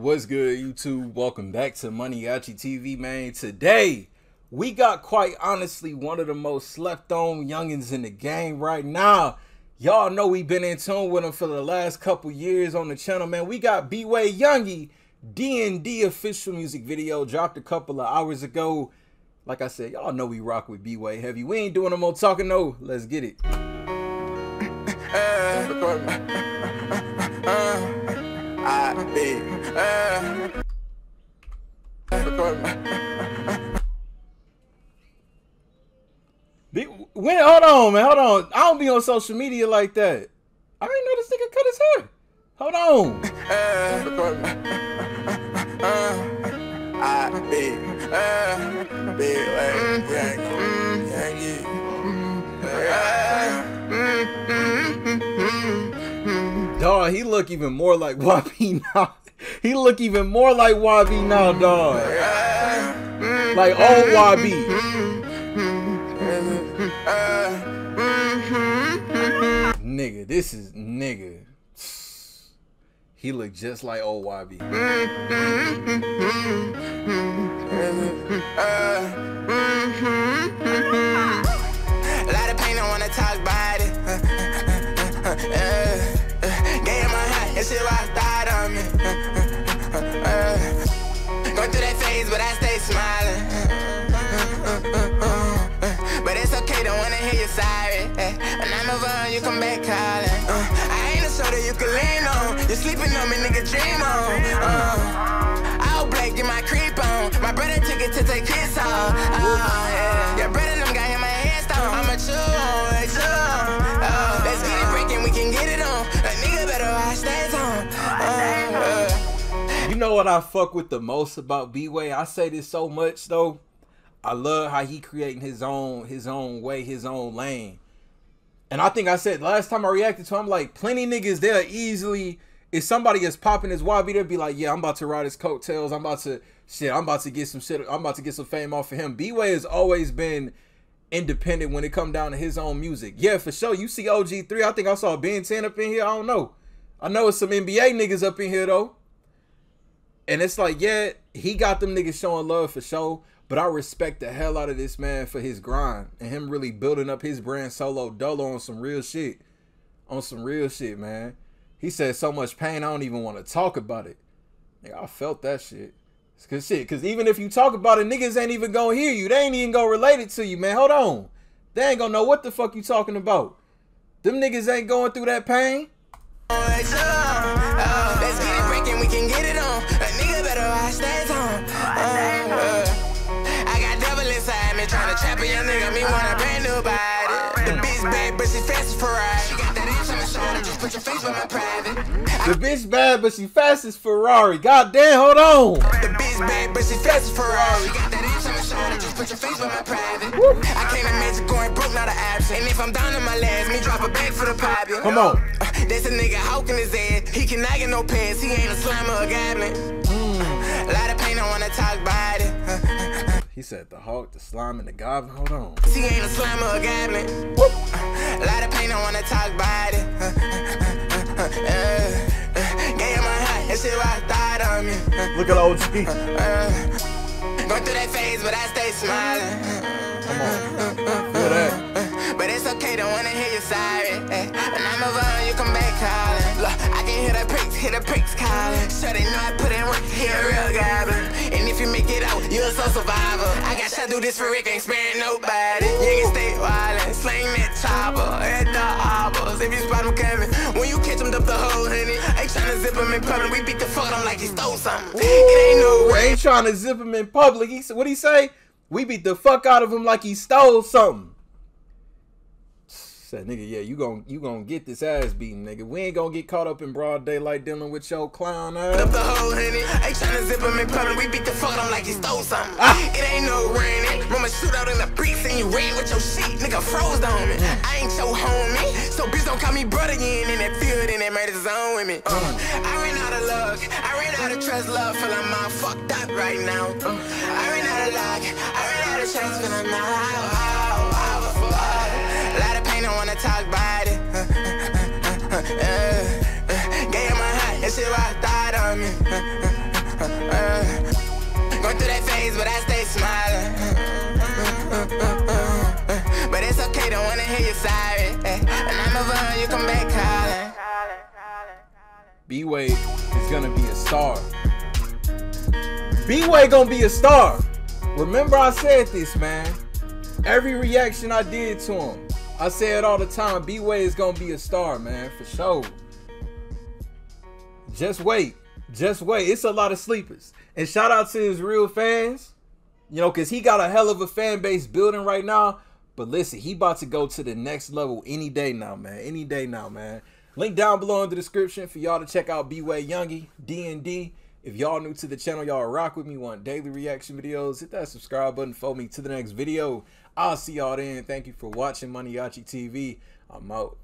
What's good, YouTube? Welcome back to Maniaci TV, man. Today, we got quite honestly one of the most slept on youngins in the game right now. Y'all know we've been in tune with him for the last couple years on the channel, man. We got BWay Yungy, D&D official music video, dropped a couple of hours ago. Like I said, y'all know we rock with B-Way Heavy. We ain't doing no more talking, no. Let's get it. I be Be, when, hold on, man. Hold on. I don't be on social media like that. I didn't know this nigga cut his hair. Hold on. I be uh, big like He look even more like YB now. He look even more like YB now, dog. Like old YB. Nigga, this is nigga. He look just like old YB. Phase, but I stay smiling. But it's okay, don't wanna hear you sorry. When I move on, you come back calling. Uh, I ain't a shoulder you can lean on. You're sleeping on me, nigga, dream on. Uh, all black, get my creep on. My brother took it to take his off. Oh, yeah. What I fuck with the most about B-Way? I say this so much though. I love how he creating his own his own way, his own lane. And I think I said last time I reacted to him, like plenty niggas they'll easily if somebody is popping his YB, they'll be like, yeah, I'm about to ride his coattails. I'm about to shit. I'm about to get some shit. I'm about to get some fame off of him. B-Way has always been independent when it come down to his own music. Yeah, for sure. You see OG3. I think I saw Ben 10 up in here. I don't know. I know it's some NBA niggas up in here though. And it's like, yeah, he got them niggas showing love for show, But I respect the hell out of this man for his grind and him really building up his brand solo dolo on some real shit. On some real shit, man. He said so much pain, I don't even want to talk about it. I felt that shit. It's Cause shit, cause even if you talk about it, niggas ain't even gonna hear you. They ain't even gonna relate it to you, man. Hold on. They ain't gonna know what the fuck you talking about. Them niggas ain't going through that pain. Uh, bitch bad, but she fast as Ferrari. She got that ass on the shoulder, just put your face on my private. The bitch bad, but she fast as Ferrari. God damn, hold on. The bitch bad, but she fast as Ferrari. She got that ass on my shoulder, just put your face on my private. I can't imagine going broke, not an option. And if I'm down on my last, me drop a bag for the pop. yo. Come on. That's a nigga hawking his ass. He cannot get no pass. He ain't a slime or a goblin. Mm. A lot of pain, I wanna talk about. He said the hawk, the slime, and the goblin. Hold on. He ain't a slime or a goblin. A lot of pain, I wanna talk about it. Gave him a hot, that shit was thought on me. Look at old OG. Uh, uh. Going through that phase, but I stay smiling. Come on. Uh, Feel that. But it's okay, don't wanna hear you sorry. When I move on, you come back calling. Look, I can hear the pricks, hear the pricks calling. Sure they know I put in work, he a real goblin. A soul survivor. I got shot do this for Rick, ain't sparing nobody. You can stay wildin', slang that chopper at the arbors. If you spot him coming, when you catch him, dump the whole honey. Ain't tryna zip him in public, we beat the fuck out him like he stole something. It ain't no way. ain't trying to zip him in public. He said, what he say? We beat the fuck out of him like he stole something. Said nigga, yeah, you gon' you gonna get this ass beaten, nigga. We ain't gonna get caught up in broad daylight dealing with your clown Up ass. the whole honey. Ain't tryna zip him in public. We beat the fuck out him like he stole something. Ah. It ain't no raining. Mama shoot out in the breeze and you ran with your shit. Nigga froze on me. I ain't your homie. So bitch don't call me brother. You ain't in that field in that murder zone with me. Uh, I ran out of luck. I ran out of trust, love. Feel I'm all fucked up right now. Uh, I ran out of luck. I ran out of trust. Feel I'm all, but I stay smiling. But it's okay, don't wanna hear you sorry. And I move on, you come back calling. B-Way is gonna be a star. B-Way gonna be a star. Remember I said this, man. Every reaction I did to him, I say it all the time. B-Way is gonna be a star, man, for sure. Just wait. Just wait. It's a lot of sleepers. And shout out to his real fans. You know, cause he got a hell of a fan base building right now. But listen, he about to go to the next level any day now, man. Any day now, man. Link down below in the description for y'all to check out BWay Yungy, D&D. If y'all new to the channel, y'all rock with me, want daily reaction videos, hit that subscribe button for me to the next video. I'll see y'all then. Thank you for watching Maniaci TV. I'm out.